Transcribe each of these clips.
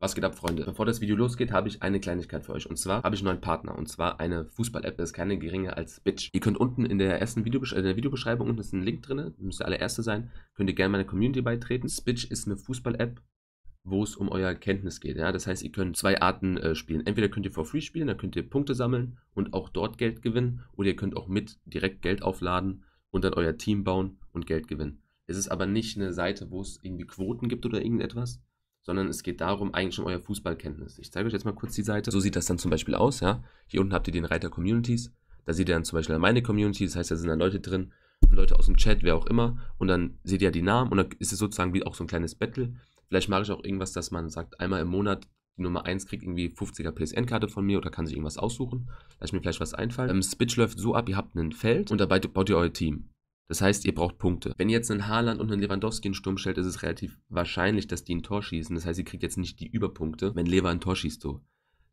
Was geht ab, Freunde? Bevor das Video losgeht, habe ich eine Kleinigkeit für euch. Und zwar habe ich einen neuen Partner. Und zwar eine Fußball-App. Das ist keine geringe als Bitch. Ihr könnt unten in der ersten Videobesch äh, der Videobeschreibung, unten ist ein Link drin. Müsste alle erste sein. Könnt ihr gerne meine Community beitreten. Spitch ist eine Fußball-App, wo es um euer Kenntnis geht. Ja? Das heißt, ihr könnt zwei Arten äh, spielen. Entweder könnt ihr for free spielen, da könnt ihr Punkte sammeln und auch dort Geld gewinnen. Oder ihr könnt auch mit direkt Geld aufladen und dann euer Team bauen und Geld gewinnen. Es ist aber nicht eine Seite, wo es irgendwie Quoten gibt oder irgendetwas, sondern es geht darum, eigentlich um euer Fußballkenntnis. Ich zeige euch jetzt mal kurz die Seite. So sieht das dann zum Beispiel aus, ja. Hier unten habt ihr den Reiter Communities. Da seht ihr dann zum Beispiel meine Community, das heißt, da sind dann Leute drin, Leute aus dem Chat, wer auch immer. Und dann seht ihr die Namen und dann ist es sozusagen wie auch so ein kleines Battle. Vielleicht mache ich auch irgendwas, dass man sagt, einmal im Monat die Nummer 1 kriegt irgendwie 50er PSN-Karte von mir oder kann sich irgendwas aussuchen. Lass mir vielleicht was einfallen. Ähm, Spitch läuft so ab, ihr habt ein Feld und dabei baut ihr euer Team. Das heißt, ihr braucht Punkte. Wenn ihr jetzt einen Haaland und einen Lewandowski in Sturm stellt, ist es relativ wahrscheinlich, dass die ein Tor schießen. Das heißt, ihr kriegt jetzt nicht die Überpunkte, wenn Lever ein Tor schießt. So.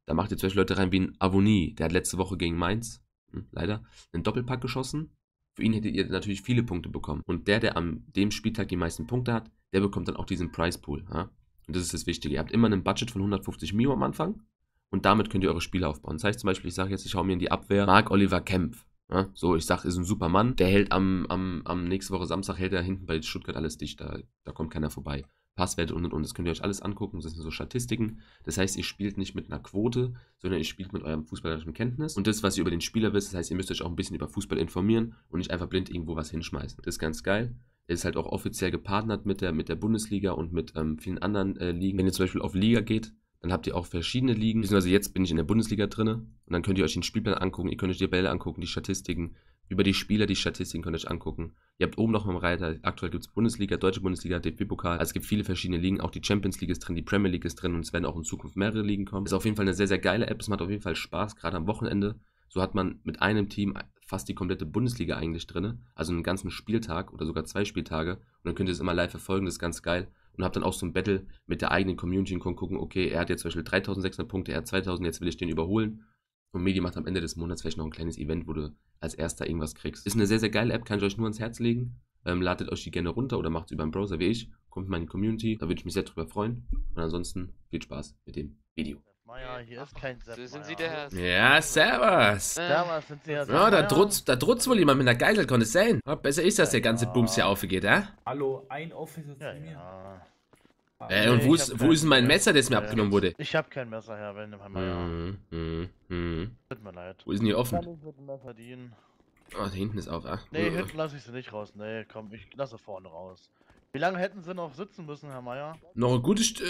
Da macht ihr zum Beispiel Leute rein wie ein Avoni. Der hat letzte Woche gegen Mainz, hm, leider, einen Doppelpack geschossen. Für ihn hättet ihr natürlich viele Punkte bekommen. Und der, der am dem Spieltag die meisten Punkte hat, der bekommt dann auch diesen Prize Pool. Ja? Und das ist das Wichtige. Ihr habt immer ein Budget von 150 Mio am Anfang. Und damit könnt ihr eure Spiele aufbauen. Das heißt zum Beispiel, ich sage jetzt, ich hau mir in die Abwehr Marc Oliver Kempf. Ja, so, ich sag, ist ein super Mann. Der hält am, am, am nächste Woche Samstag hält er hinten bei Stuttgart alles dicht. Da, da kommt keiner vorbei. Passwerte und und und. Das könnt ihr euch alles angucken. Das sind so Statistiken. Das heißt, ihr spielt nicht mit einer Quote, sondern ihr spielt mit eurem fußballerischen Kenntnis. Und das, was ihr über den Spieler wisst, das heißt, ihr müsst euch auch ein bisschen über Fußball informieren und nicht einfach blind irgendwo was hinschmeißen. Das ist ganz geil. Er ist halt auch offiziell gepartnert mit der, mit der Bundesliga und mit ähm, vielen anderen äh, Ligen. Wenn ihr zum Beispiel auf Liga geht, dann habt ihr auch verschiedene Ligen. Beziehungsweise jetzt bin ich in der Bundesliga drin. Und dann könnt ihr euch den Spielplan angucken, ihr könnt euch die Bälle angucken, die Statistiken. Über die Spieler, die Statistiken könnt ihr euch angucken. Ihr habt oben noch einen Reiter. Aktuell gibt es Bundesliga, Deutsche Bundesliga, DFB-Pokal. Also es gibt viele verschiedene Ligen. Auch die Champions League ist drin, die Premier League ist drin und es werden auch in Zukunft mehrere Ligen kommen. Ist auf jeden Fall eine sehr, sehr geile App. Es macht auf jeden Fall Spaß, gerade am Wochenende. So hat man mit einem Team fast die komplette Bundesliga eigentlich drin. Also einen ganzen Spieltag oder sogar zwei Spieltage. Und dann könnt ihr es immer live verfolgen. Das ist ganz geil und habe dann auch so ein Battle mit der eigenen Community und kann gucken, okay, er hat jetzt zum Beispiel 3600 Punkte, er hat 2000, jetzt will ich den überholen. Und Medi macht am Ende des Monats vielleicht noch ein kleines Event, wo du als erster irgendwas kriegst. Ist eine sehr, sehr geile App, kann ich euch nur ans Herz legen. Ähm, ladet euch die gerne runter oder macht es über den Browser wie ich. Kommt in meine Community, da würde ich mich sehr drüber freuen. Und ansonsten viel Spaß mit dem Video. Meier, hier ist kein Sepp So sind. Sie der Herr. Ja, servus. Servus, sind Sie Sepp Ja, da drutzt, da drutzt wohl jemand mit einer Geisel, konnte es sein. Ja, besser ist, dass der ganze Ja. Bums hier aufgeht, ja? Hallo, ein Officer Ja, zu mir. ja. Äh, und Nee, wo ist, wo ist denn mein Messer, das mir Äh, abgenommen wurde? Ich hab kein Messer, Herr wenn Herr Meier. Hm, hm, hm. Tut mir leid. Wo ist denn hier offen? Kann ich mit dem Messer dienen? Oh, da hinten ist auf, ah. Nee, Äh. hinten lasse ich sie nicht raus. Nee, komm, ich lasse vorne raus. Wie lange hätten Sie noch sitzen müssen, Herr Meier? Noch ein gutes St-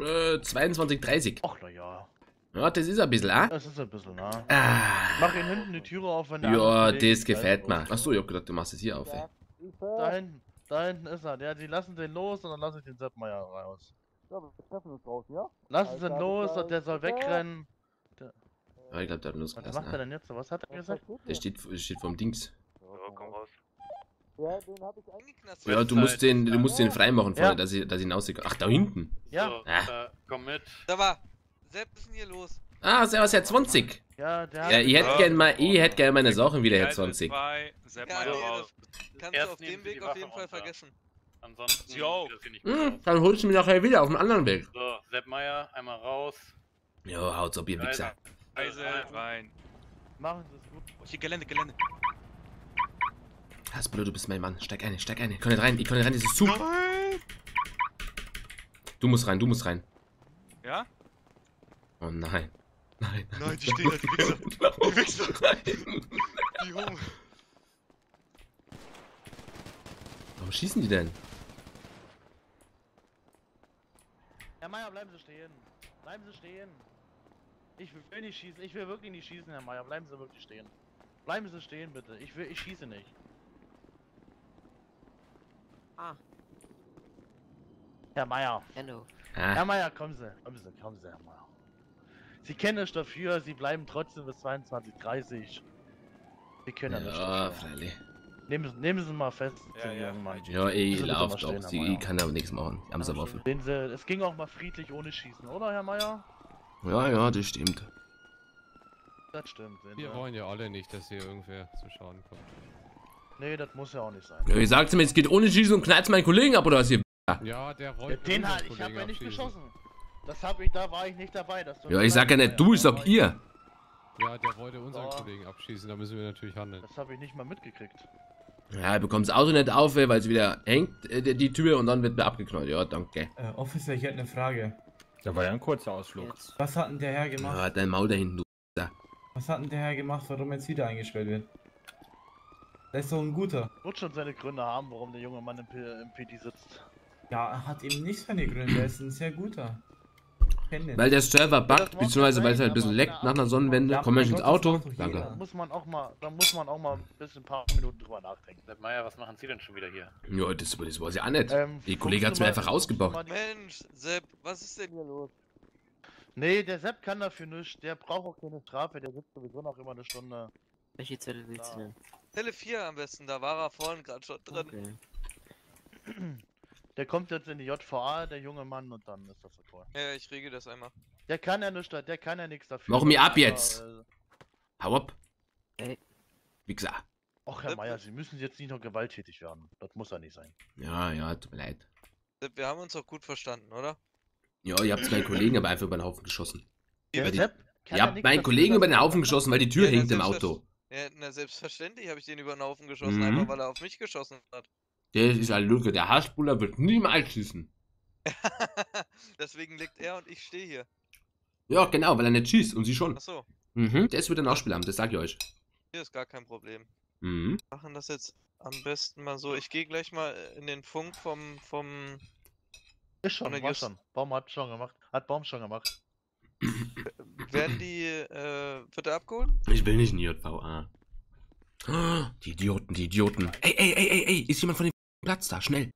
äh, äh, 22, 30. Ach, na ja. Ja, das ist ein bisschen, ah? Das ist ein bisschen, ne? Ah. Mach Ihnen hinten die Türe auf, wenn der Ja, das gefällt mir. Achso, ich hab gedacht, du machst es hier auf, ey. Da hinten, da hinten ist er. Ja, die lassen den los und dann lasse ich den Sepp Meier raus. Ja, wir treffen uns draußen, ja? Lassen Sie ihn los und der soll wegrennen. Ja, ich glaub, der hat ihn Was losgelassen, macht er ah. denn jetzt? Was hat er gesagt? Der steht, steht vorm Dings. komm raus. Ja, den hab ich eigentlich. Ja, du musst den, du musst den freimachen vorne, Ja. dass ich, dass ich hinaussehe. Ach, da hinten. Ja, So, Ah. äh, komm mit. Da war. Sepp, was ist denn hier los? Ah, servus, Herr 20. ja, der hat. Ja, ich hätte gern mal, ich hätte gern meine Sachen wieder, Herr 20. Zwei, Sepp Ja, Meier nee, raus. Kannst Erst du auf dem Weg die auf jeden Fall runter. vergessen. Ansonsten Yo. Hm, dann holst du mich nachher wieder auf dem anderen Weg. So, Sepp Meier, einmal raus. Jo, haut's ab, ihr Wichser. Reise rein. Machen Sie es gut. Oh, hier Gelände, Gelände. Hasbro, du bist mein Mann. Steig ein, steig ein. Ich kann nicht rein, ich kann nicht rein, das ist zu. Du musst rein, du musst rein. Ja? Oh nein. Nein. Nein, die stehen da, die Wichser. Die Wichser. Nein. Die Hunde. Warum schießen die denn? Herr Meier, bleiben Sie stehen. Bleiben Sie stehen. Ich will nicht schießen. Ich will wirklich nicht schießen, Herr Meier. Bleiben Sie wirklich stehen. Bleiben Sie stehen, bitte. Ich will, ich schieße nicht. Ah, Herr Meier. hello. Herr Ah, Meier, kommen Sie. Kommen Sie, kommen Sie, Herr Meier. Sie kennen es dafür. Sie bleiben trotzdem bis 22.30 Sie können ja, nicht ja, dafür. freilich. Nehmen, Sie- nehmen Sie mal fest, Ja, ja, Mann. Ja, ey, Bitte lauf doch. Herr Sie Meier. ich kann aber nichts machen. Die haben sie Waffe. Sehen Sie, es ging auch mal friedlich ohne Schießen, oder, Herr Meier? Ja, ja, das stimmt. Das stimmt. Wir wollen ja alle nicht, dass hier irgendwer zu Schaden kommt. Nee, das muss ja auch nicht sein. Ja, ich sag's mir, es geht ohne Schießen und knallt meinen Kollegen ab, oder was hier? Ja, der Ja, rollt. den unseren halt, ich habe Kollegen ja nicht geschossen. Das hab ich, da war ich nicht dabei. Ja, ich sag ja nicht du, ich sag ihr. Ja, der wollte unseren Oh. Kollegen abschießen, da müssen wir natürlich handeln. Das habe ich nicht mal mitgekriegt. Ja, er bekommt das Auto nicht auf, weil es wieder hängt, äh, die Tür, und dann wird mir abgeknallt. Ja, danke. Äh, Officer, ich hätte eine Frage. Da war ja ein kurzer Ausflug. Was hat denn der Herr gemacht? Ja, dein Maul da hinten, du. Was hat denn der Herr gemacht, warum jetzt wieder eingesperrt wird? Der ist doch ein guter. Wird schon seine Gründe haben, warum der junge Mann im, P im PD sitzt. Ja, er hat eben nicht seine Gründe, er ist ein sehr guter. Weil der Server buggt, mag beziehungsweise weil es halt ein bisschen leckt na, nach einer Sonnenwende. Ja, Komm ich ins Auto. Danke. Da muss man auch mal, da muss man auch mal ein bisschen ein paar Minuten drüber nachdenken. Sepp Meier, was machen Sie denn schon wieder hier? Ja, das, das weiß ich auch nicht. Ähm, Die Kollege hat's mir guckst du einfach ausgebaut. Mensch, Sepp, was ist denn hier los? Nee, der Sepp kann dafür nichts. Der braucht auch keine Strafe. Der sitzt sowieso noch immer eine Stunde. Welche Zelle willst du denn? Zelle 4 am besten, da war er vorhin gerade schon drin. Okay. Der kommt jetzt in die JVA, der junge Mann, und dann ist das okay. Ja, ich regel das einmal. Der kann ja nichts, der kann ja nichts dafür. Mach mir ab Aber, jetzt. äh, Hau ab. Ey. Wichser. Och, Herr Meier, Sie müssen jetzt nicht noch gewalttätig werden. Das muss ja nicht sein. Ja, ja, tut mir leid. Wir haben uns doch gut verstanden, oder? Ja, ihr habt meinen Kollegen aber einfach über den Haufen geschossen. Weil die- Ihr habt meinen Kollegen über den Haufen geschossen, weil die Tür Ja, hängt im Auto. Ja, na selbstverständlich habe ich den über den Haufen geschossen, Mhm. einfach weil er auf mich geschossen hat. Der ist ein Lücke. Der Haarspruller wird niemals schießen. Deswegen liegt er und ich stehe hier. Ja, genau, weil er nicht schießt und sie schon. Achso, Mhm. Der ist wieder ein Ausspielamt, das sag ich euch. hier ist gar kein Problem. Mhm. Wir machen das jetzt am besten mal so. Ich gehe gleich mal in den Funk vom, vom Ist schon, war schon. Baum hat schon gemacht. Hat Baum schon gemacht. Werden die, äh, wird er abgeholt? Ich will nicht in die JVA. Ah, Die Idioten, die Idioten. Ey, ey, ey, ey, ey, ist jemand von dem Platz da? Schnell.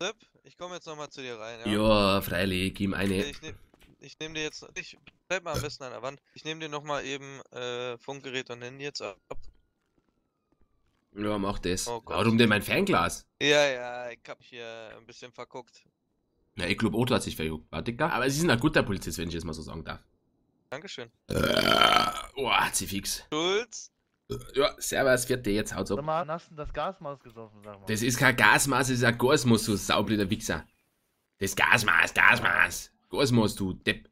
Sepp, ich komme jetzt nochmal zu dir rein, ja? Ja, freilich, gib ihm eine. Ich nehme ich nehm dir jetzt, ich bleib mal am besten an der Wand. Ich nehme dir nochmal eben äh, Funkgerät und Handy jetzt ab. Ja, mach das. Oh. Warum denn mein Fernglas? Ja, ja, ich hab hier ein bisschen verguckt. Ja, ich glaube, Otto hat sich verjuckt. War dicker. Aber sie sind ein guter Polizist, wenn ich das mal so sagen darf. Dankeschön. Äh, oh, hat sie fix. Schulz? Ja, Servus, vierte, jetzt haut's Sag ab. mal, wann hast du das Gasmaß gesoffen, sag mal? Das ist kein Gasmaß, das ist ein Gasmaß, du saublöder Wichser. Das Gasmaß, Gasmaß. Gasmaß, du Depp.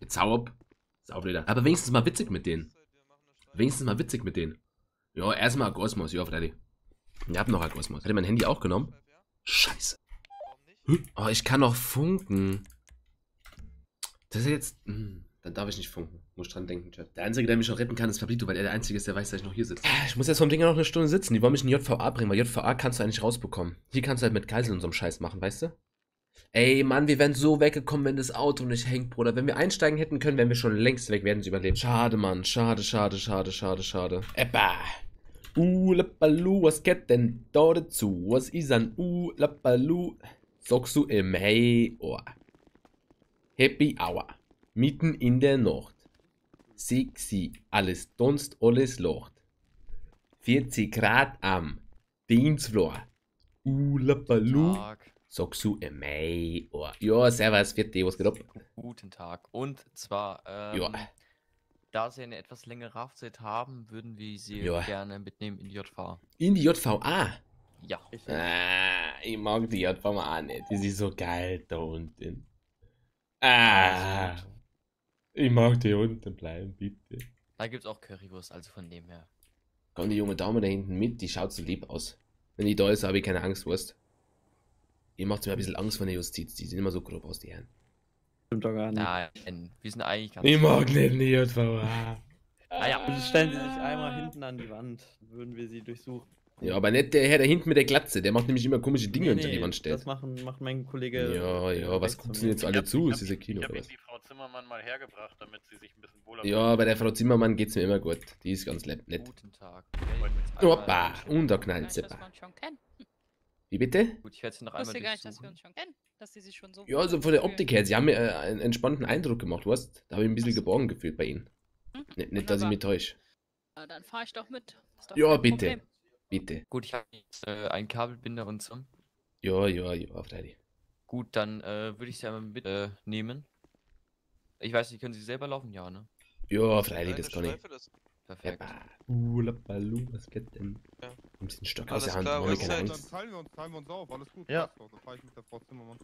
Jetzt hau ab. Saublöder. Aber wenigstens mal witzig mit denen. Wenigstens mal witzig mit denen. Ja, erstmal ein Gasmaß, ja, Freddy. Ich hab noch ein Gasmaß. Hat ihr mein Handy auch genommen? Scheiße. Hm? Oh, ich kann noch funken. Das ist jetzt. Hm, dann darf ich nicht funken. Muss dran denken, Chat. Der Einzige, der mich noch retten kann, ist Fabrito, weil er der Einzige ist, der weiß, dass ich noch hier sitze. Ich muss jetzt vom Ding noch eine Stunde sitzen. Die wollen mich in JVA bringen, weil JVA kannst du eigentlich rausbekommen. Hier kannst du halt mit Geiseln und so einem Scheiß machen, weißt du? Ey, Mann, wir wären so weggekommen, wenn das Auto nicht hängt, Bruder. Wenn wir einsteigen hätten können, wären wir schon längst weg, werden sie überlebt. Schade, Mann. Schade, schade, schade, schade, schade. Eppa. Uh, lappalu, was geht denn da dazu? Was ist an uh, lappalu? Sagst du im Hey Ohr. Happy Hour. Mitten in der Nacht. Sexy, alles Dunst, alles Locht. 40 Grad am Dienstfloor. Uh, lappalu. Tag. Sagst du im Hey Ohr. Ja, servus, vierte, was geht ab? Guten Tag. Und zwar, ähm, Ja. da Sie eine etwas längere Haftzeit haben, würden wir Sie Ja. gerne mitnehmen in die JV. In die JVA. Ja. Ah, ich mag die JVA nicht. Die ist so geil da unten. Ah, ich mag die unten bleiben, bitte. da gibt's auch Currywurst, also von dem her. Komm, die junge Dame da hinten mit, die schaut so lieb aus. Wenn die da ist, habe ich keine Angst, weißt Ihr macht mir ein bisschen Angst von der Justiz, die sind immer so grob aus die Herren. Stimmt doch gar nicht. Nein, wir sind eigentlich ganz. Ich mag nicht die JVA. Naja, Bitte stellen Sie sich einmal hinten an die Wand, würden wir Sie durchsuchen. Ja, aber nicht der Herr da hinten mit der Glatze, der macht nämlich immer komische Dinge Nee, unter die Wand stellt. Das machen, macht mein Kollege. Ja, ja, was gucken mir. jetzt alle zu? Es ist ein Kino Ich habe oder Ihnen was? die Frau Zimmermann mal hergebracht, damit sie sich ein bisschen wohler Ja, bei der Frau Zimmermann geht's mir immer gut. Die ist ganz nett. nett. guten Tag. Hoppa, und da knallt sie. Wie bitte? Gut, ich werde Sie noch einmal gar nicht, dass wir uns schon kennen. Dass sie sich schon so. Ja, also von der Optik her, sie haben mir äh, einen entspannten Eindruck gemacht, weißt Da habe ich ein bisschen geborgen gefühlt bei ihnen. Mhm, Nicht, nicht dass ich mich täusche. Ja, dann fahr ich doch mit. Ja, bitte. Bitte. Gut, ich habe jetzt äh, einen Kabelbinder und so. Ja, ja, ja, Freddy. Gut, dann äh, würde ich Sie einmal mitnehmen. Äh, nehmen. ich weiß nicht, können Sie selber laufen? Ja, ne? Ja, Freddy, das kann ich. Das Perfekt. Uh, lappalu, was geht denn? Ja. Nimmst den Stock Alles aus der Hand. klar, ohne Uhrzeit. keine Dann teilen wir uns, teilen wir uns auf, alles gut. Ja. passt doch, Da fahr ich mit der Frau Zimmermann.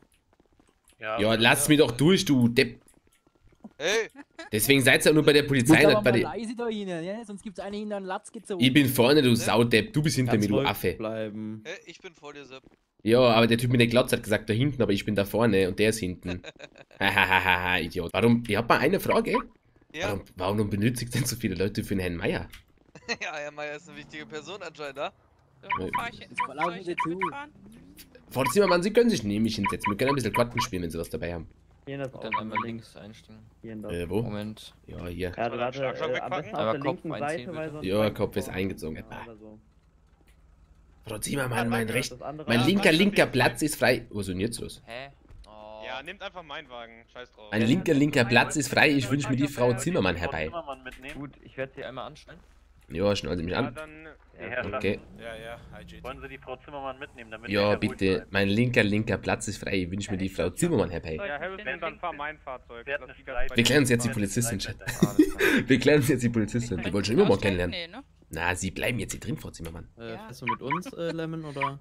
Ja, Ja, lass mich doch durch, du Depp. Ey, Deswegen seid ihr ja nur bei der Polizei, nicht bei der... leise da hinein, ja? sonst gibt's eine hinter den Latz gezogen. Ich bin vorne, du Saudepp. Du bist hinter Ganz mir, du Affe. bleiben. ey, ich bin vor dir, Sepp. Ja, aber der Typ mit der Glatze hat gesagt, da hinten, aber ich bin da vorne und der ist hinten. Hahaha, Idiot. Warum? Ich hab mal eine Frage. Ja, Warum, warum benötigt denn so viele Leute für den Herrn Meier? ja, Herr Meier ist eine wichtige Person anscheinend, mitfahren? Frau Zimmermann, Sie können sich neben mich hinsetzen. Wir können ein bisschen Karten spielen, wenn Sie was dabei haben. Hier in das Dann Auto einmal links. einstellen. Hier in das. Äh, wo? Moment. Ja, hier. Ja, warte, der Schlagstock äh, am besten auf der Kopf linken Seite, weil sonst... Ja, Kopf ist eingezogen, Ja, so. Frau Zimmermann, mein recht. Mein Ja, linker, linker. Platz ist frei. Was ist denn jetzt los? Hä? Oh. Ja, nehmt einfach meinen Wagen. Scheiß drauf. Mein linker, linker Platz ist frei. Ich wünsche mir die Frau Zimmermann herbei. Zimmermann mitnehmen. Gut, ich werde sie einmal anschneiden. Ja, schnallen Sie mich Ja, an. dann. Ja, Herrschaften, Okay. Ja, ja, hi. Wollen Sie die Frau Zimmermann mitnehmen, damit Ja, bitte. Mein linker, linker Platz ist frei. Ich wünsche mir die Frau Zimmermann herbei. Ja, Harrison, dann fahr mein Fahrzeug. Wir klären uns jetzt die Polizistin, Wir klären uns jetzt die Polizistin. Die wollen schon immer mal kennenlernen. Nee, ne? Na, Sie bleiben jetzt hier drin, Frau Zimmermann. Äh, Ja. fährst du mit uns, äh, Lemon, oder?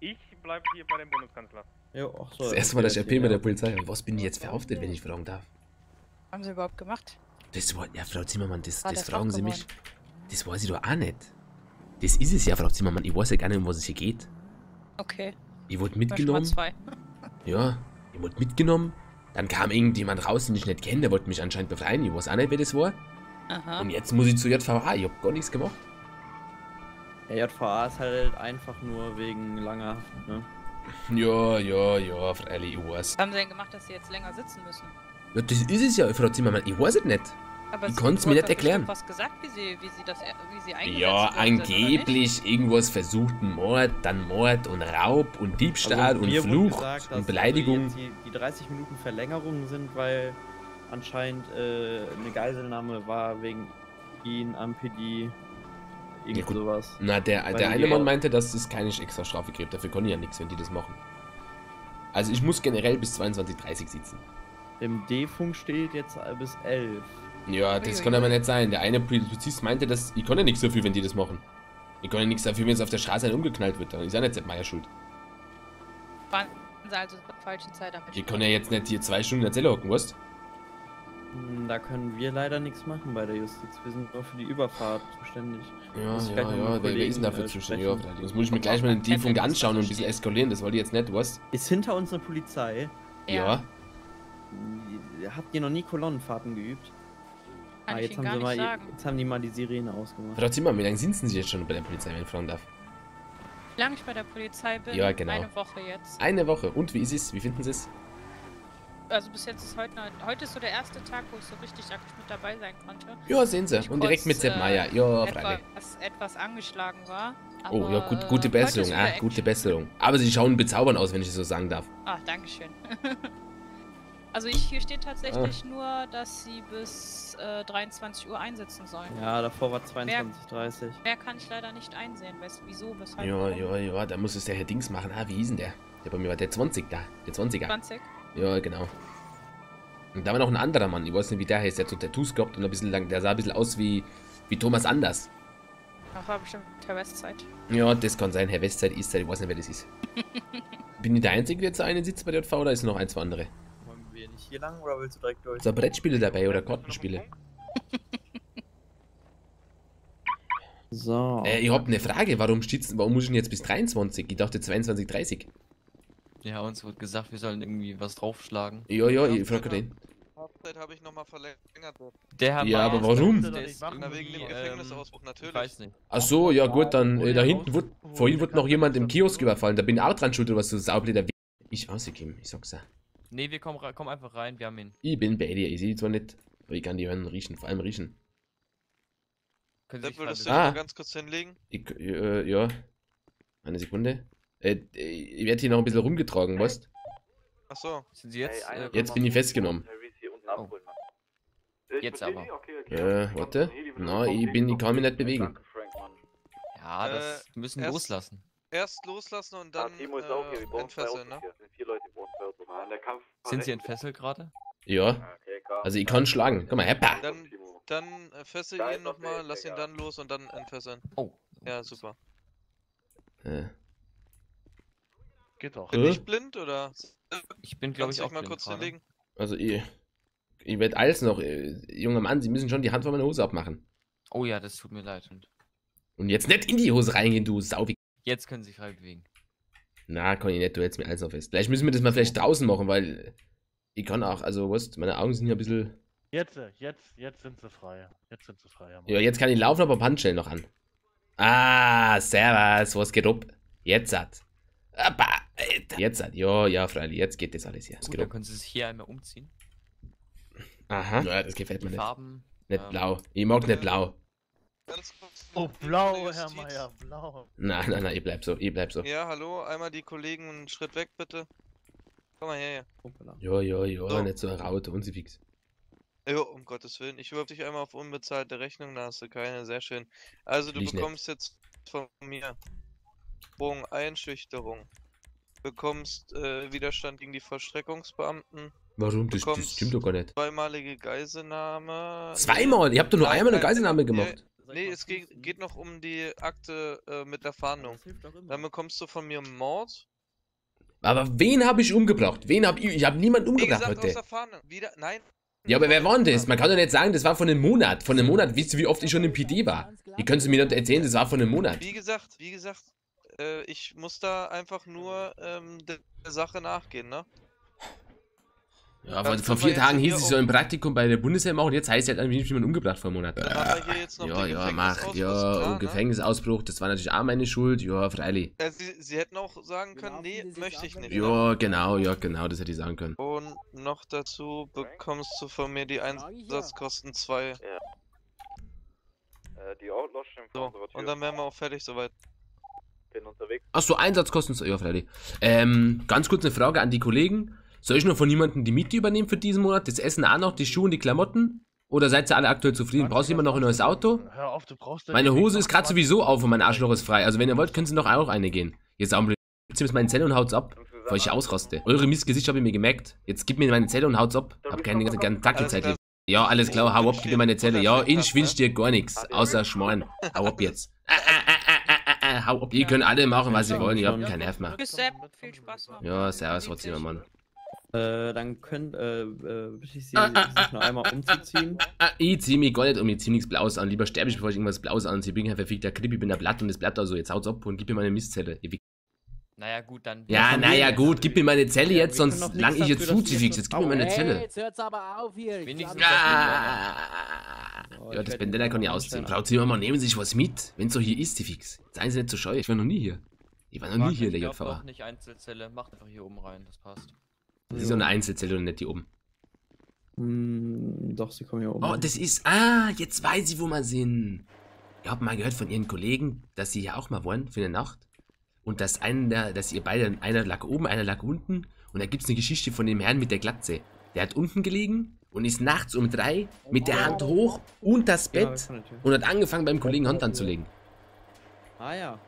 Ich bleib hier bei dem Bundeskanzler. Jo, ach so. Das ja, erste Mal, dass ich RP mit der ja. Polizei habe. Was bin ich jetzt verhaftet, wenn ich fragen darf? Haben sie überhaupt gemacht? Das war, ja, Frau Zimmermann, das, War das fragen Sie mich. Das weiß ich doch auch nicht. Das ist es ja, Frau Zimmermann. Ich weiß ja gar nicht, um was es hier geht. Okay. Ich wurde mitgenommen. zwei. Ja, ich wurde mitgenommen. Dann kam irgendjemand raus, den ich nicht kenne. Der wollte mich anscheinend befreien. Ich weiß auch nicht, wer das war. Aha. Und jetzt muss ich zu JVA. Ich hab gar nichts gemacht. Ja, JVA ist halt einfach nur wegen langer Haft, ne? Ja, ja, ja, freilich, ich weiß. Was haben sie denn gemacht, dass sie jetzt länger sitzen müssen? Ja, das ist es ja, Frau Zimmermann. Ich weiß es nicht. Aber Ich sie konnt's mir wurde nicht erklären. was gesagt, wie sie, wie sie das, wie sie eingesetzt Ja, sind, angeblich irgendwas versuchten Mord, dann Mord und Raub und Diebstahl Also, und mir Fluch gesagt, dass und Beleidigung. also jetzt die, die 30 Minuten Verlängerung sind, weil anscheinend äh, eine Geiselnahme war wegen ihn am PD. Irgend Ja, gut. sowas. Na, der, Weil der die- eine Mann meinte, dass es keine extra Strafe gibt. Dafür kann ich ja nichts, wenn die das machen. Also ich muss generell bis 22.30 sitzen. Im D-Funk steht jetzt äh, bis 11. Ja, das kann aber nicht sein. Der eine Polizist meinte, dass ich kann ja nichts dafür, wenn die das machen. Ich kann ja nichts dafür, wenn es auf der Straße halt umgeknallt wird. Dann ist ja nicht Sepp Meier schuld. Waren sie also zur falschen Zeit am Ich kann ja jetzt nicht hier zwei Stunden in der Zelle hocken, weißt Hm, Da können wir leider nichts machen bei der Justiz. Wir sind nur für die Überfahrt zuständig. Ja, ja, ja. Wer, ist denn dafür äh, zuständig? Ja, das muss ich mir gleich mal den ist anschauen und ein bisschen eskalieren. Das wollte ich jetzt nicht, weißt Ist hinter uns eine Polizei? Ja. Habt ihr noch nie Kolonnenfahrten geübt? Kann ah, ich jetzt Ihnen haben, gar sie nicht mal, sagen. jetzt haben die mal die Sirene ausgemacht. Frau Zimmer, wie lange sind Sie jetzt schon bei der Polizei, wenn ich fragen darf? Wie lange ich bei der Polizei bin? Ja, genau. Eine Woche jetzt. Eine Woche. Und wie ist es? Wie finden Sie es? Also bis jetzt ist heute, noch- heute ist so der erste Tag, wo ich so richtig aktiv mit dabei sein konnte. Ja, sehen Sie. Ich Und direkt mit kurz, Sepp äh, Meier. Ja, freilich. etwas, etwas angeschlagen war. Oh, ja, gut, äh, gute Besserung. Ah, gute. Besserung. Aber Sie schauen bezaubernd aus, wenn ich es so sagen darf. Ah, dankeschön. also ich, hier steht tatsächlich Ah. nur, dass sie bis äh, 23 Uhr einsetzen sollen. Ja, davor war 22:30. Mehr kann ich leider nicht einsehen. Wes wieso, weshalb? Ja, ja, ja, da muss es der Herr Dings machen. Ah, wie hieß denn der? Der bei mir war der 20 da. Der 20er. 20? Ja, genau. Und da war noch ein anderer Mann. Ich weiß nicht, wie der heißt. Der hat so Tattoos gehabt und ein bisschen lang. Der sah ein bisschen aus wie, wie Thomas Anders. Ach, war bestimmt der Westzeit. Ja, das kann sein. Herr Westzeit, Eastzeit, ich weiß nicht, wer das ist. Bin ich der Einzige, der jetzt einen sitzt bei der JV oder ist noch ein, zwei andere? Nicht hier lang oder willst du direkt durch? Da Brettspiele dabei oder Kartenspiele? So. Äh, ich hab eine Frage. Warum steht's, warum muss ich denn jetzt bis 23? Ich dachte 22, 30. Ja, uns wird gesagt, wir sollen irgendwie was draufschlagen. Ja, ja, ich frage den. Zeit habe ich nochmal verlängert. Der Herr Ja, aber warum? der ist wegen dem Gefängnisausbruch, ähm, natürlich. Ich weiß nicht. Ach so, ja gut, dann äh, da hinten wurde, vorhin wurde noch jemand im Kiosk überfallen. Da bin ich auch dran schuld, oder was du saublöder W. Ich rausgekommen, ich sag's ja. Nee, wir kommen, kommen einfach rein, wir haben ihn. Ich bin bei dir, ich sehe die zwar nicht, aber ich kann die hören und riechen, vor allem riechen. Können Sie würdest du Ah. mal ganz kurz hinlegen? Ich, äh, ja. Eine Sekunde. Äh, ich werde hier noch ein bisschen rumgetragen, weißt Achso. Sind Sie jetzt? Äh, Jetzt bin ich festgenommen. Oh. Jetzt aber. Äh, warte. Na, ich bin, ich kann mich nicht bewegen. Ja, das wir müssen erst- loslassen. Erst loslassen und dann äh, entfesseln, ne? Sind Sie entfesselt gerade? Ja. Also ich kann schlagen. Guck mal, heppa. Dann, dann äh, fessel ihn nochmal, lass ihn dann los und dann entfesseln. Oh. Ja, super. Äh. Geht doch. Bin Äh? ich blind oder? Ich bin, glaube Kannst ich, du auch dich mal blind kurz gerade. hinlegen? Also ich, ich werde alles noch, äh, junger Mann, Sie müssen schon die Hand von meiner Hose abmachen. Oh ja, das tut mir leid. Und Und jetzt nicht in die Hose reingehen, du Sau. jetzt können sie frei bewegen. Na, kann ich nicht, du hältst mir alles noch fest. Vielleicht müssen wir das mal vielleicht draußen machen, weil ich kann auch, also was, meine Augen sind hier ein bisschen. Jetzt, jetzt, jetzt sind sie frei. Jetzt sind sie frei. Ja, jetzt kann ich laufen, aber Handschellen noch an. Ah, servus, was geht ab? Jetzt hat. Jetzt hat, ja, ja, freilich, jetzt geht das alles hier. Gut, dann können sie sich hier einmal umziehen. Aha, ja, das gefällt Die mir nicht. Farben. Nicht ähm, blau. Ich mag nicht blau. Ganz kurz. Oh, blau, Herr. Meier, blau. Nein, nein, nein, ich bleib so, ich bleib so. Ja, hallo, einmal die Kollegen einen Schritt weg, bitte. Komm mal her. Ja, ja, ja, So. nicht so ein Raute und sie fix. ja. Jo, um Gottes Willen. Ich wirf dich einmal auf unbezahlte Rechnung, da hast du keine. Sehr schön. Also, du ich nicht. bekommst jetzt von mir Bogen Einschüchterung. Bekommst äh, Widerstand gegen die Vollstreckungsbeamten. Warum? Das, das stimmt doch gar nicht. Zweimalige Geiselnahme. Zweimal? Ihr habt doch nur einmal eine Geiselnahme ja, gemacht. Nee, es geht, geht noch um die Akte äh, mit der Fahndung. Das hilft doch immer. Dann bekommst du von mir Mord. Aber wen habe ich umgebracht? Wen habe ich? Ich habe niemanden Wie umgebracht gesagt, aus heute. der Fahndung. Wieder, nein. Ja, aber wer war denn das? Man kann doch nicht sagen, das war von einem Monat. Von einem Monat, wisst ihr, wie oft ich schon im PD war? Ihr könnt es mir nicht erzählen, das war von einem Monat. Wie gesagt, wie gesagt, äh, ich muss da einfach nur ähm, der, der Sache nachgehen, ne? Ja, vor, vor vier Tagen hieß es, ich soll ein Praktikum bei der Bundeswehr machen und jetzt heißt es halt, ich bin jemand umgebracht vor einem Monat. Dann haben wir hier jetzt noch Ja, den ja, mach. Ja, klar, und ne? Gefängnisausbruch, das war natürlich auch meine Schuld. Ja, freilich. Äh, sie, sie hätten auch sagen können, Genau, nee, möchte ich nicht. Ja, genau, ja, genau, das hätte ich sagen können. Und noch dazu bekommst du von mir die Sag ich ja. Einsatzkosten 2. die Outlaws stehen So, und dann wären wir auch fertig soweit. bin unterwegs. Achso, Einsatzkosten, ja, freilich. Ähm, ganz kurz eine Frage an die Kollegen. Soll ich noch von jemandem die Miete übernehmen für diesen Monat? Das Essen auch noch, die Schuhe und die Klamotten? Oder seid ihr alle aktuell zufrieden? Brauchst du jemand noch ein neues Auto? Hör auf, du brauchst Meine Hose ist gerade sowieso auf und mein Arschloch ist frei. Also wenn ihr wollt, könnt ihr noch auch eine gehen. Jetzt auch jetzt meine Zelle und haut's ab, bevor ich ausraste. Eure Missgesicht habt ihr mir gemerkt. Jetzt gib mir meine Zelle und haut's ab. Hab keine ganze ganze Tackelzeit Alles hier. Ja, alles klar, hau ab, gib mir meine Zelle. Ja, ich wünsch dir gar nichts, außer Schmarrn. Hau ab jetzt. Ah, ah, ah, ah, ah, ah, hau ab. Ihr könnt alle machen, was ihr wollt, ihr habt keinen Nerv mehr. Ja, servus, trotzdem, Mann. Äh, dann könnt, äh, äh, bitte ich Sie, Ah, ah, sich noch einmal umzuziehen. Ah, ich zieh mich gar nicht um, ich zieh nichts Blaues an. Lieber sterbe ich, bevor ich irgendwas Blaues anziehe. Ich bin kein verfickter Kripp, ich bin der Blatt und das Blatt also. Jetzt haut's ab und gib mir meine Mistzelle. Naja, gut, dann. Ja, naja, gut, gib mir meine Zelle Ja, jetzt, sonst doch lang ich jetzt dafür, dass zu, wir Fix. jetzt gib mir meine Hey, Zelle. jetzt hört's aber auf hier. Ich Wenigstens Ah, Oh, ja, ich das Bandana kann ich ausziehen. Frau Zimmermann, nehmen Sie sich was mit. Wenn's so hier ist, die Fix. Seien Sie nicht so scheu. Ich war noch nie hier. Ich war noch nie hier der Ich JVA. doch nicht Einzelzelle, macht einfach hier oben rein, das passt. Das ist so eine Einzelzelle und nicht die oben. Hm, doch, Sie kommen hier oben. Oh, das ist. Ah, jetzt weiß ich, wo wir sind. Ich hab mal gehört von Ihren Kollegen, dass Sie hier auch mal wollen für eine Nacht. Und dass einer, dass ihr beide, einer lag oben, einer lag unten. Und da gibt's eine Geschichte von dem Herrn mit der Glatze. Der hat unten gelegen und ist nachts um drei mit der Hand hoch und das Bett Tür. und hat angefangen beim Kollegen Hand anzulegen. Ah ja.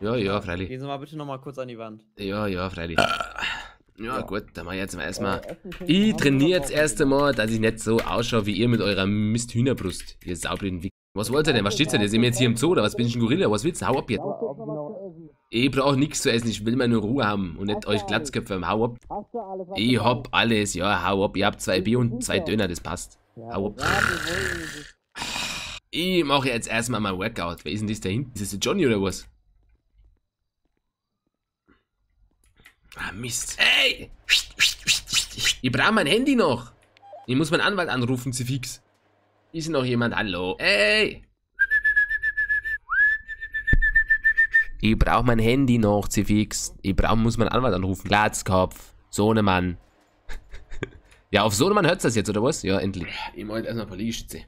Ja, ja, freilich. Gehen Sie mal bitte nochmal kurz an die Wand. Ja, ja, freilich. Ja, gut, dann mach ich jetzt mal erstmal. Äh, Ich trainiere jetzt erst einmal, dass ich nicht so ausschaue wie ihr mit eurer Misthühnerbrust. Ihr saublöden Wick. Was wollt ihr denn? Was steht's denn? Sind wir jetzt hier im Zoo oder was bin ich ein Gorilla? Was willst du? Hau ab jetzt. Ich brauch nichts zu essen, ich will meine Ruhe haben und nicht euch Glatzköpfe haben. Hau ab. Ich hab alles, ja, hau ab. Ihr habt zwei Bier und zwei Döner, das passt. Hau ab. Ja. Ich mache jetzt erstmal mein Workout. Wer ist denn das da hinten? Ist das der Johnny oder was? Ah, Mist. Ey! Ich brauche mein Handy noch. Ich muss meinen Anwalt anrufen, sie fix. Ist noch jemand? Hallo? Ey! Ich brauche mein Handy noch, sie fix. Ich brauch, muss meinen Anwalt anrufen. Glatzkopf. Sohnemann. ja, auf Sohnemann hört's das jetzt, oder was? Ja, endlich. Ich mach jetzt erstmal ein paar Liegestütze.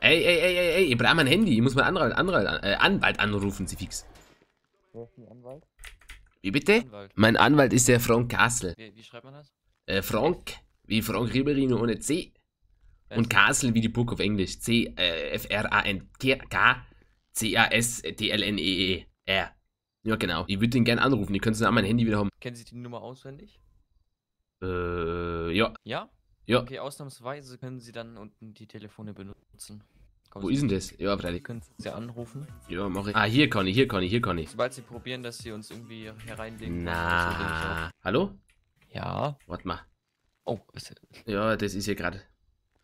Ey, ey, ey, ey, ey, ich brauche mein Handy. Ich muss meinen Anwalt, Anwalt, äh, Anwalt anrufen, sie fix. Wie bitte? Anwalt. Mein Anwalt ist der Frank Castle. Wie, wie schreibt man das? Äh, Frank, wie Frank Ribery ohne C. Und Castle wie die Burg auf Englisch. C, äh. Ja, genau. Ich würde den gerne anrufen. Ihr könnt es an mein Handy wieder haben. Kennen Sie die Nummer auswendig? Äh, ja. Ja? Ja. Okay, ausnahmsweise können Sie dann unten die Telefone benutzen. Wo Sie- ist denn das? Ja, Sie freilich. können Sie anrufen. Ja, mach ich. Ah, hier kann ich, hier kann ich, hier kann ich. Sobald Sie probieren, dass Sie uns irgendwie hereinlegen. Na. Hallo? Ja. Warte mal. Oh, ist, Ja, das ist hier gerade.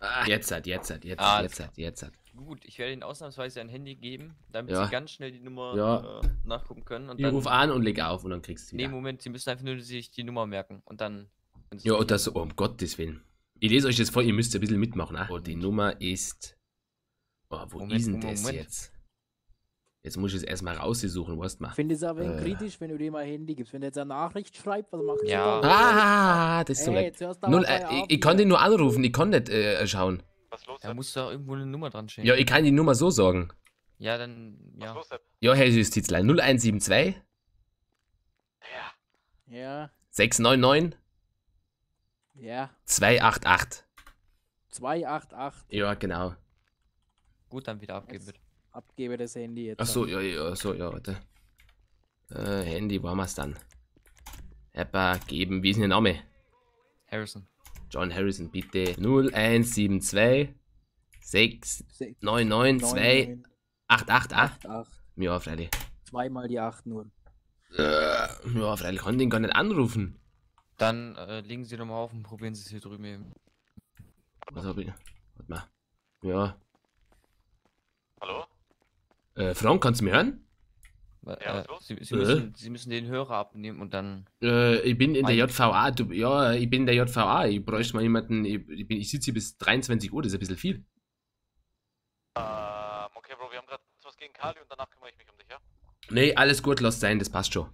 Ah, jetzt hat, jetzt hat, jetzt Ah, hat, alles jetzt hat, jetzt hat. gut. Ich werde Ihnen ausnahmsweise ein Handy geben, damit Ja. Sie ganz schnell die Nummer Ja. äh, nachgucken können. Und Ich ruf an und leg auf und dann kriegst du Nee, wieder. Moment, Sie müssen einfach nur sich die Nummer merken und dann. können Sie Ja, so, oh, um Gottes Willen. Ich lese euch das vor, ihr müsst ein bisschen mitmachen. Ah. Oh, die Nummer ist. Oh, wo Moment, ist denn das Moment. jetzt? Jetzt muss ich es erstmal raussuchen, du mal. Ich finde es aber Äh. kritisch, wenn du dir mal Handy gibst. Wenn du jetzt eine Nachricht schreibst, was machst Ja. du? Ah, das ist so Ey, du Null, äh, ich, hier. den nur anrufen, ich kann nicht äh, schauen. Was los, Da Sepp? muss da irgendwo eine Nummer dran stehen. Ja, ich kann die Nummer so sagen. Ja, dann. Was Ja. los, Sepp? Ja, Herr Justizlein, 0172 Ja, 699 ja. 288. 288. Ja, genau. Gut, dann wieder abgeben, bitte. abgebe das Handy jetzt. Ach so, ja, ja, so, ja, warte. Äh, Handy, wo haben wir's dann? Eppa, geben, wie ist denn der Name? Harrison. John Harrison, bitte. 0172 699 2 888. 88. Ja, freilich. Zweimal die 8 nur. Äh, ja, freilich kann den gar nicht anrufen. Dann äh, legen Sie nochmal auf und probieren Sie es hier drüben eben. Was hab ich? Warte mal. Ja. Hallo? Äh, Frank, kannst du mich hören? Ja, äh? Sie, Sie, Äh? müssen, Sie müssen den Hörer abnehmen und dann. Äh, ich bin in der JVA. Du, ja, ich bin in der JVA. Ich bräuchte mal jemanden. Ich, ich, ich sitze hier bis 23 Uhr, das ist ein bisschen viel. Ähm, okay, Bro, wir haben gerade was gegen Kali und danach kümmere ich mich um dich, ja? Nee, alles gut, lasst sein, das passt schon.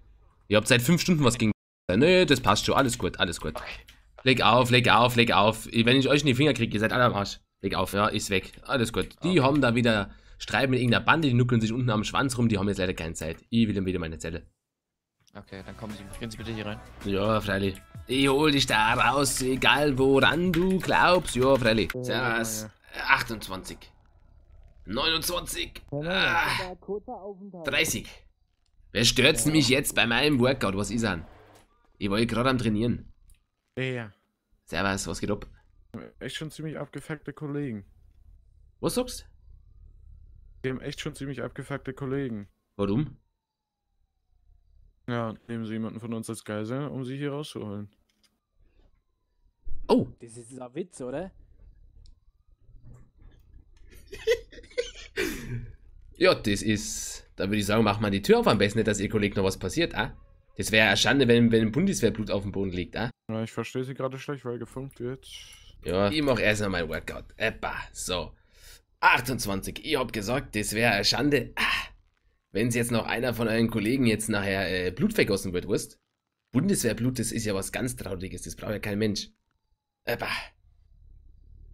Ihr habt seit 5 Stunden was gegen. Nee, das passt schon, alles gut, alles gut. Okay. Leg auf, leg auf, leg auf. Wenn ich euch in die Finger kriege, ihr seid alle am Arsch. Leg auf, ja, ist weg. Alles gut. Die haben da wieder Streit mit irgendeiner Bande, die nuckeln sich unten am Schwanz rum, die haben jetzt leider keine Zeit. Ich will dann wieder meine Zelle. Okay, dann kommen Sie. Gehen Sie bitte hier rein. Ja, freilich. Ich hol dich da raus, egal woran du glaubst. Ja, freilich. Servus. 28. 29. Ah, 30. Wer stört's mich jetzt bei meinem Workout? Was ist an? Ich war gerade am Trainieren. Ja, Servus, was geht ab? echt schon ziemlich abgefuckte Kollegen. Was sagst Die haben echt schon ziemlich abgefuckte Kollegen. Warum? Ja, nehmen sie jemanden von uns als Geisel, um sie hier rauszuholen. Oh, Das ist ein Witz, oder? ja, das ist. Da würde ich sagen, mach mal die Tür auf am besten nicht, dass ihr Kollegen noch was passiert, ah? Das wäre eine Schande, wenn, wenn Bundeswehrblut auf dem Boden liegt, ah? Ja, ich verstehe sie gerade schlecht, weil gefunkt wird. Ja, ich mach erst mal mein Workout. Eppa, so. 28. Ich hab gesagt, das wäre eine Schande. Ah, wenn jetzt noch einer von euren Kollegen jetzt nachher äh, Blut vergossen wird, weißt? Bundeswehrblut, das ist ja was ganz Trauriges, das braucht ja kein Mensch. Eppa.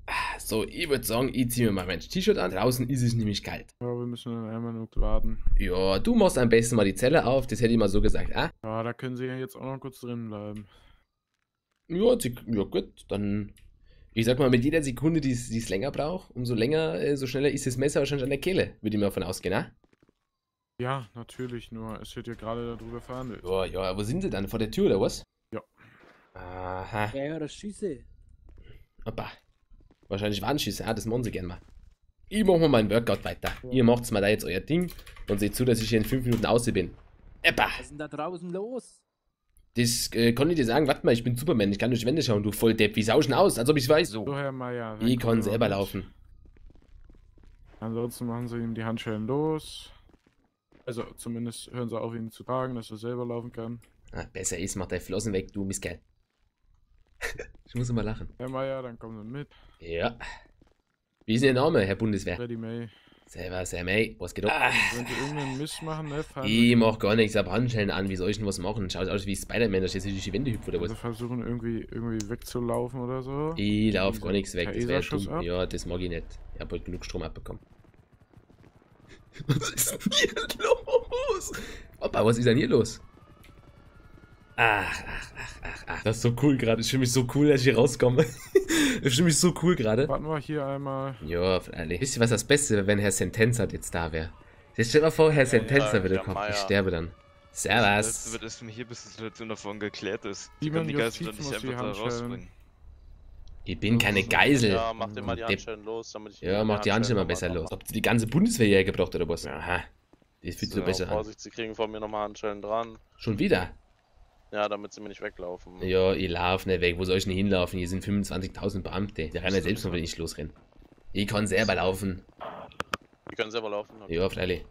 Ah, So, ich würde sagen, ich ziehe mir mal mein T-Shirt an. Draußen ist es nämlich kalt. Ja, wir müssen dann einmal nur warten. Ja, du machst am besten mal die Zelle auf, das hätte ich mal so gesagt, ah? Ja, da können sie ja jetzt auch noch kurz drin bleiben. Ja, ja gut, dann. Ich sag mal, mit jeder Sekunde, die es länger braucht, umso länger, äh, so schneller ist das Messer wahrscheinlich an der Kehle, würde ich mal davon ausgehen, ah? Ja, natürlich, nur es wird ja gerade darüber verhandelt. Ja, ja, wo sind sie dann? Vor der Tür oder was? Ja. Aha. Ja, ja, das Schüsse. Opa. Wahrscheinlich Warnschüsse, ah, das machen sie gern mal. Ich mach mal meinen Workout weiter. Ihr macht's mal da jetzt euer Ding und seht zu, dass ich hier in 5 Minuten aussehen bin. Eppa! Was ist denn da draußen los? Das äh, kann ich dir sagen, warte mal, ich bin Superman, ich kann durch Wände schauen, du Volldepp. Wie sau ich denn aus? Als ob ich's weiß. So. So, Herr Meier. Ich kann selber laufen. Ansonsten machen sie ihm die Handschellen los. Also zumindest hören sie auf, ihn zu tragen, dass er selber laufen kann. Ah, besser ist, mach deine Flossen weg, du Mistkerl. ich muss immer lachen. Herr Meier, dann kommen sie mit. Ja. Wie ist denn Ihr Name, Herr Bundeswehr? Ready May. Servus, Herr May, was geht ab? Wenn sie irgendeinen Mist machen, ne, fahren Ich mach gar nichts, hab Handschellen an, wie soll ich denn was machen? Schaut aus wie Spider-Man, da steht sich durch die Wände hüpft oder was? versuchen irgendwie, irgendwie wegzulaufen oder so. Ich lauf gar nichts weg, das wär Taserschuss dumm. ab? Ja, das mag ich nicht. Ich hab halt genug Strom abbekommen. Was ist denn hier los? Opa, was ist denn hier los? Ach, ach, ach, ach, ach. Das ist so cool gerade. Ich fühle mich so cool, dass ich hier rauskomme. Ich fühle mich so cool gerade. Warten wir hier einmal. Ja, freilich. Wisst ihr, was das Beste wäre, wenn Herr Sentenzer jetzt da wäre? Jetzt stell dir mal vor, Herr Sentenzer würde ja, kommen. Meier. Ich sterbe dann. Servus. wird erstmal hier, bis die Situation davon geklärt ist. Die Die können man die Justiz doch nicht einfach da rausbringen. Ich bin keine Geisel. Ja, mach den mal die. Handschellen los, damit ich. Ja, mach die Handschellen mal besser los. Habt ihr die ganze Bundeswehr hierher gebracht oder was? Aha. Das fühlt sich So, so besser an. Vorsicht, sie kriegen von mir nochmal Handschellen dran. Schon wieder? Ja, damit sie mir nicht weglaufen. Ja, ich lauf nicht weg. Wo soll ich denn hinlaufen? Hier sind 25.000 Beamte. Der rennen ja selbst noch, wenn ich losrenne. Ich kann selber laufen. Die können selber laufen. Ja, freilich.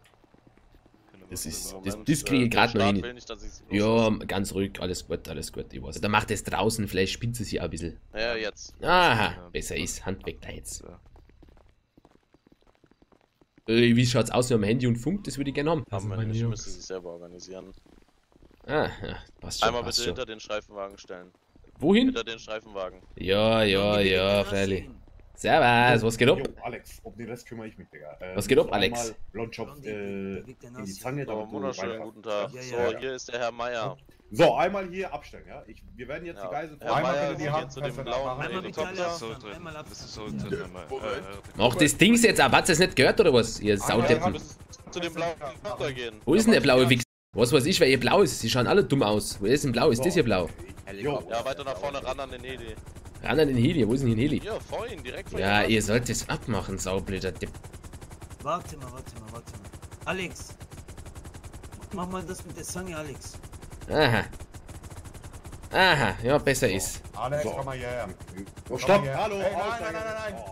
Das ist, das, das kriege ich gerade noch hin. nicht, Ja, ganz ruhig, alles gut, alles gut, ich weiß. Da macht es draußen, vielleicht spinnt sie sich auch ein bisschen. Ja, jetzt. Aha, besser ist, Hand weg da jetzt. Äh, wie schaut's aus mit dem Handy und Funk? Das würde ich gerne haben. Haben wir nicht, müssen sie sich selber organisieren. Ah, ja, passt schon, Einmal passt bitte schon. hinter den Streifenwagen stellen. Wohin? Hinter den Streifenwagen. Ja, ja, ja, freilich. Servus, was geht ab? Jo, Alex, um den Rest kümmere ich mich, Digga. Ähm, Was geht ab, Alex? einmal Blondschopf äh, in die Zange, du wunderschönen guten Tag. Ja, So, ja, ja. hier ist der Herr Meier. So, einmal hier abstellen, ja? Ich, wir werden jetzt Ja. die Geisel Herr Meier, Sie gehen zu dem blauen Helikopter. Mach das Ding jetzt ab, hat's das nicht gehört oder was? Ihr Saudeppen. Zu dem blauen Helikopter gehen. Wo ist denn der blaue Wichs? Was weiß ich, wer hier blau ist? Sie schauen alle dumm aus. Wo ist denn blau? Ist das hier blau? Ja, weiter nach vorne ran an den Heli. Ran an den Heli, wo ist denn hier ein Heli? Ja, vor Ihnen, direkt vor Ja, ihr sollt es abmachen, saublöder Depp. Warte mal, warte mal, warte mal. Alex! Mach mal das mit der Zange, Alex. Aha. Aha, ja, besser ist. Alex, So. komm mal hierher. Oh, stopp! Hallo! Hey, nein, aussteigen. nein, nein, nein,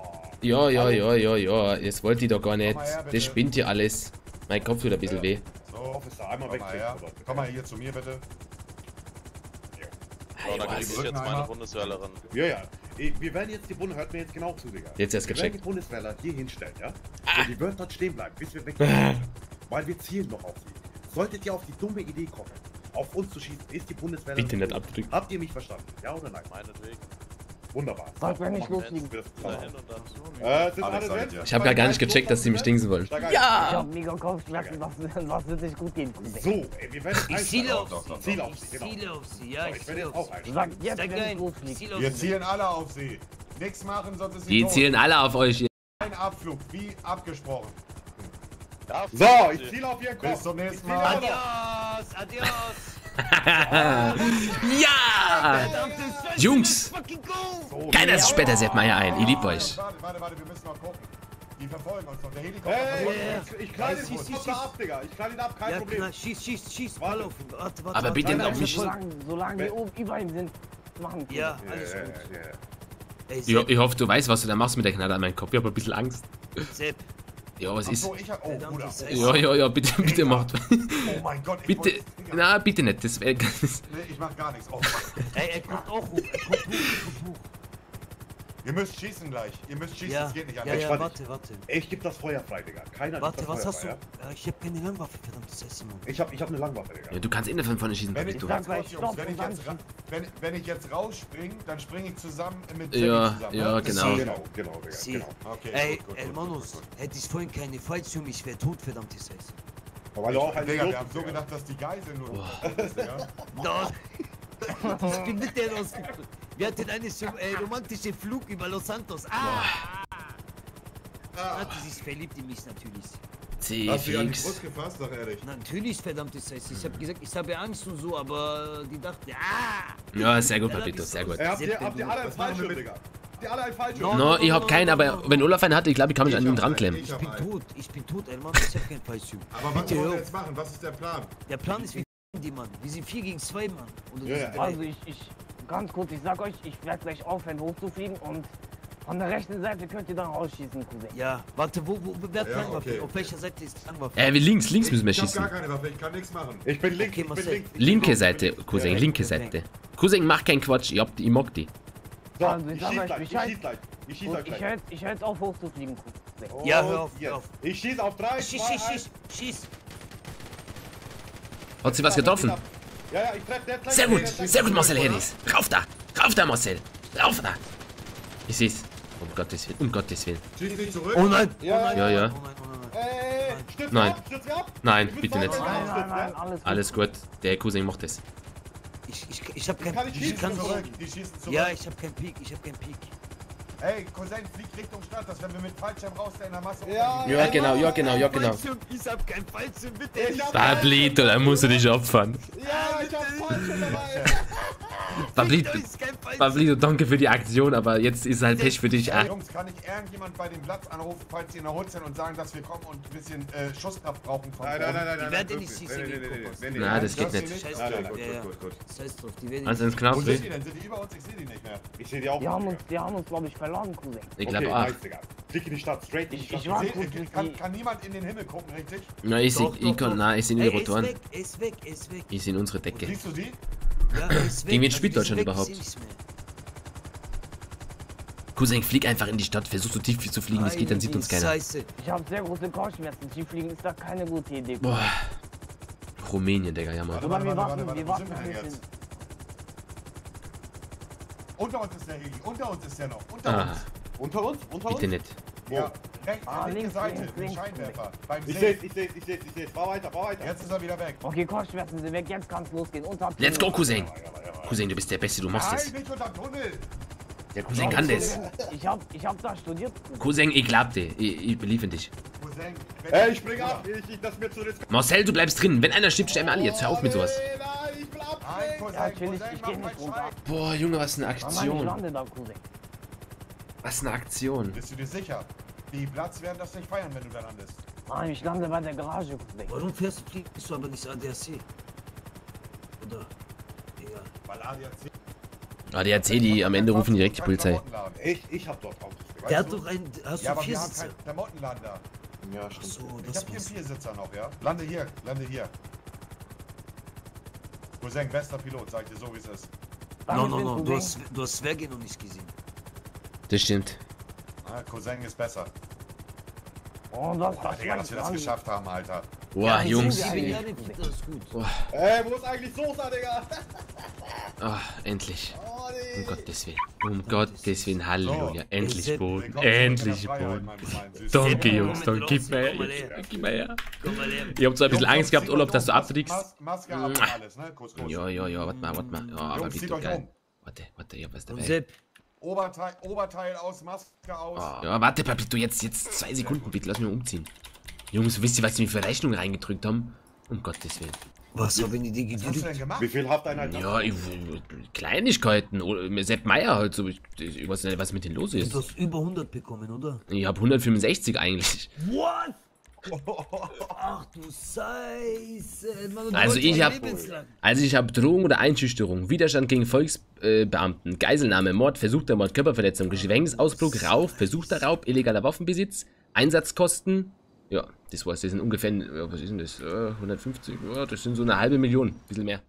Ja, ja, ja, ja, ja. Das wollte ich doch gar nicht. Her. Das spinnt hier alles. Mein Kopf tut ein bisschen weh. So, Officer, einmal komm mal wegklicken, her. oder? Komm mal hier zu mir, bitte. So, da kriege ich jetzt meine Bundeswehrlerin. Ja, ja. Wir werden jetzt die Bunde, hört mir jetzt genau zu, Digga. Jetzt erst Wir werden gecheckt. die Bundeswehrler hier hinstellen, ja? Und die wird dort stehen bleiben, bis wir weg Ah. sind. Weil wir zielen noch auf sie. Solltet ihr auf die dumme Idee kommen, auf uns zu schießen, ist die Bundeswehr. Bitte nicht abdrücken. Habt ihr mich verstanden? Ja oder nein? Meinetwegen. Wunderbar. Sag, wenn ich Machen wir und dann. Äh, sind alle drin? ihr? Ich habe gar, gar nicht gecheckt, dass sie mich dingsen wollen. Ein. Ich hab mega Kopfschmerzen, was, was wird sich gut gehen? So, ey, wir werden Ich ziele auf sie. Ziele auf sie, genau. ziele auf sie, ja, ich ziele auf auch sie. Sag jetzt, wenn ich losfliege. Ziel Wir zielen alle auf sie. Nichts machen, sonst ist sie Die zielen alle auf euch. Ein Abflug, wie abgesprochen. Ja, So, ich ziele auf ihren Kopf. Bis zum nächsten Mal. Adios, adios. Ja! Jungs! Keiner ist später, seht mal hier ein. Ich lieb euch. Warte, warte, warte, wir müssen noch gucken. Die verfolgen uns noch. Der Helikopter Hey, verfolgt ich, knall den Schieß, ab, Digga. Ich knall ihn ab, kein Ja, Problem. klar, schieß, schieß, schieß. Warte. Auf. Warte, warte. Aber bitte Nein, nein, nicht- verfolgen. Solange, solange wir oben über ihm sind, machen wir. Ja, alles Ja, gut. ja, ja. Ey, Ich, hoffe, du weißt, was du da machst mit der Knarre an meinem Kopf. Ich habe ein bisschen Angst. Sepp. Ja, was ist? Oh. Ja, ja, ja, bitte, bitte macht. Oh mein Gott, ich Bitte. Na, bitte nicht. Das wäre. Nee, ich mach gar nichts. Oh, Ey, er kommt auch hoch. Er kommt hoch, er kommt hoch. Ihr müsst schießen gleich. Ihr müsst schießen, Ja, das geht nicht ja, anders. ja, warte. warte, warte. Ich geb das Feuer frei, Digga. Keiner Warte, gibt das was Feuer hast du? frei, Ja, ich hab keine Langwaffe, verdammtes Essen, Mann. ja? Ich hab, ich hab eine Langwaffe, Digga. Ja, du kannst eh nicht von vorne schießen, Wenn ich, du. gleich Jungs, Stopp wenn ich jetzt, wenn, wenn ich jetzt rausspringe, dann springe ich zusammen mit Ja, zusammen. ja, ne? genau. Genau, genau, Digga. Sie. Genau. Okay, Ey, gut, gut, El gut, Manos, gut, gut. hätte ich vorhin keine Fallschirm, ich wär tot, verdammtes Essen. Weil du auch ein Digga, wir haben so gedacht, dass die Geisel nur ist, Digga. Da. Ich bin mit der rausgeflogen. Wir hatten einen so, äh, romantischen Flug über Los Santos. Ah! Hat sie sich verliebt in mich natürlich. C, Hast du die fix. Brust gefasst, sag ehrlich. Natürlich, verdammtes Essen. Ich habe gesagt, ich habe Angst und so, aber die dachte, ah! Ja, sehr gut, Papito, sehr gut. Habt ihr, habt ihr alle einen Fallschirm, Digga? Habt ihr alle einen Fallschirm? No, ich hab keinen, aber wenn Olaf einen hat, ich glaube, ich kann mich an ihn hab dran klemmen. ich Ich hab bin tot, ich bin tot, El Mann, ich habe keinen Fallschirm. Aber was wollen wir jetzt machen? Was ist der Plan? Der Plan ist, wir die Mann. Wir sind 4 gegen 2 Mann. Ja, ja. Also ich, ich, ganz kurz, ich sag euch, ich werde gleich aufhören hochzufliegen und von der rechten Seite könnt ihr dann rausschießen, Cousin. Ja, warte, wo, wo, wer hat Ja, Langwaffe? okay. Auf welcher Seite ist Langwaffe? Äh, wie links, links müssen wir Ich hab schießen. gar keine Waffe, ich kann nichts machen. Ich bin links, Okay, ich bin links. Ich Linke Seite. Cousin, Ja, linke. Seite. Cousin, mach keinen Quatsch, ich, hab, ich mag die. So, Also, ich ich schieß gleich, ich schieß gleich. Ich schieß euch ich gleich. höre ich hör jetzt auf hochzufliegen, Cousin. Ja, Und hör auf, hör jetzt. auf. Ich schieß auf 3, Schieß, 2, schieß, 1. schieß, schieß. Hat sie was getroffen? Ja, ja, ich treff der. Sehr gut, sehr gut, Marcel Hedis. Rauf da, rauf da, Marcel. Rauf da. Ich seh's. Um Gottes Willen, um Gottes Willen. Schieß nicht zurück. Oh nein! Ja, oh nein, Ja, ja. Oh nein, oh nein, bitte nicht. alles gut. Alles gut, der Cousin macht es. Ich, ich, ich hab kein Kann ich ich schießen kann zurück. Die schießen zurück. Ja, ich hab kein Peak, ich hab kein Peak. Ey, Cousin, flieg Richtung Stadt, dass wenn wir mit Fallschirm raus in der Masse Ja. Ja, genau, ja, genau, ja, genau. Ich hab kein Fallschirm, bitte. Ich hab da musst du dich opfern. Ja, ich hab Fallschirm dabei. Pablito, Pablito, danke für die Aktion, aber jetzt ist halt Pech für dich. Ey, Ah, Jungs, kann ich irgendjemand bei dem Platz anrufen, falls sie in der Hut sind und sagen, dass wir kommen und ein bisschen äh, Schusskraft brauchen von Nein, nein, nein, nein, Die nein, werden nein, nicht nee, Na, nee. das geht nicht. Nein, nein, gut, gut. Scheiß drauf, die werden nicht ins Wo Knast, sind die denn? Sind die über uns? Ich sehe die nicht mehr. Ich sehe die auch Die haben nicht uns, die haben uns, glaube ich, verloren, Cousin. ich glaube auch. Klick in die Stadt, straight in die Ich, Stadt. ich ich, kann, niemand in den Himmel gucken, richtig? Na, ich sehe, doch. na, ich sehe nur die ist Rotoren. weg, ist weg, ist weg. Ich sehe unsere Decke. Siehst du die? Ja. Gegen wen spielt Deutschland weg, überhaupt? Cousin, flieg einfach in die Stadt, versuch so tief wie zu fliegen, es geht, dann sieht uns keiner. Scheiße. Ich habe sehr große Kopfschmerzen. Skifliegen ist da keine gute Idee. Boah. Rumänien, Digga, ja mal. Warte, warte, wir warte, warten, warte, bisschen. jetzt? Unter uns ist der Heli, unter uns ist der noch, unter Ah, uns. Unter uns? Unter uns? bitte nicht. Ja, rechts, Ah, linke links, Seite, links, den links. Scheinwerfer. Beim Ich See. seh's, ich seh's, ich seh's, ich seh's. Fahr weiter, fahr weiter. Jetzt ist er wieder weg. Okay, Kopfschmerzen sind weg. Jetzt kann's losgehen. Unter Let's go, Cousin. Cousin, du bist der Beste, du machst Nein, es. nicht unter Tunnel. Der Cousin kann das. Ich hab, ich hab da studiert. Cousin, ich glaub dir. Ich, ich believe in dich. Cousin, wenn Ey, ich spring ab. Ich, ich, das mir zu. Marcel, du bleibst drin. Wenn einer stirbt, sterben alle. Jetzt hör auf mit sowas. Nein, nein, ich bleib Nein, Cousin, Ja, Cousin, ich geh nicht runter. Boah, Junge, was eine Mann, ich Aktion. lande da, Cousin. Was eine Aktion. Bist du dir sicher? Die Platz werden das nicht feiern, wenn du da landest. Nein, ich lande bei der Garage, Cousin. Warum fährst du, fliegst du aber nicht ADAC? Oder? Egal. Weil ADAC ADAC, die am Ende rufen direkt die Polizei. Ich, ich hab dort Autos. Weißt Der hat du? doch einen. Hast Ja, du aber vier wir haben Sitze? keinen Klamottenladen da. Ja, stimmt. so, Ich das hab hier einen war's. Viersitzer noch, ja? Lande hier, lande hier. Cousin, bester Pilot, sag dir so, wie es ist. No, no, no, du hast, du hast Sverge noch nicht gesehen. Das stimmt. Ah, Cousin ist besser. Oh, das, Boah, das, Digga, dass wir das geschafft haben, Alter. Boah, Jungs. Jahre fliegt das gut. Boah. Ey, wo ist eigentlich Sosa, Digga? Ah, endlich. Oh, Um. Gottes Willen. Um Gottes Willen. Halleluja. So. Endlich Boden. Endlich Boden. Danke, Jungs. mal gib mir her. Gib mir her. Ihr habt zwar ein bisschen Jungs, Angst gehabt, Urlaub, dass du abfliegst. Mas Maske ab und Mua. alles, ne? Kuss, Kuss. Ja, ja, ja, warte mal, warte mal. Ja, aber Jungs, bitte geil. Warte, warte, ich hab was dabei. Oberteil, Oberteil aus, Maske aus. Ah, Ja, warte, Papito, jetzt, jetzt zwei Sekunden bitte, lass mich mal umziehen. Jungs, wisst ihr, was die mir für Rechnungen reingedrückt haben? Um Gottes Willen. was haben die dir Was hast du denn gedrückt? gemacht? Wie viel Hafteinheit Ja, ich, Kleinigkeiten. Oder Sepp Meier halt so. Ich, ich weiß nicht, was mit denen los Du ist. hast über 100 bekommen, oder? Ich hab 165 eigentlich. What? Ach du Scheiße. Mann, Also heute ich hab, also ich habe Drohung oder Einschüchterung, Widerstand gegen Volksbeamten, Geiselnahme, Mord, versuchter Mord, Körperverletzung, Gefängnisausbruch, Raub, versuchter Raub, illegaler Waffenbesitz, Einsatzkosten. Ja, das war's. Das sind ungefähr, ja, was ist denn das? Äh, 150, ja, das sind so eine halbe Million, bisschen mehr.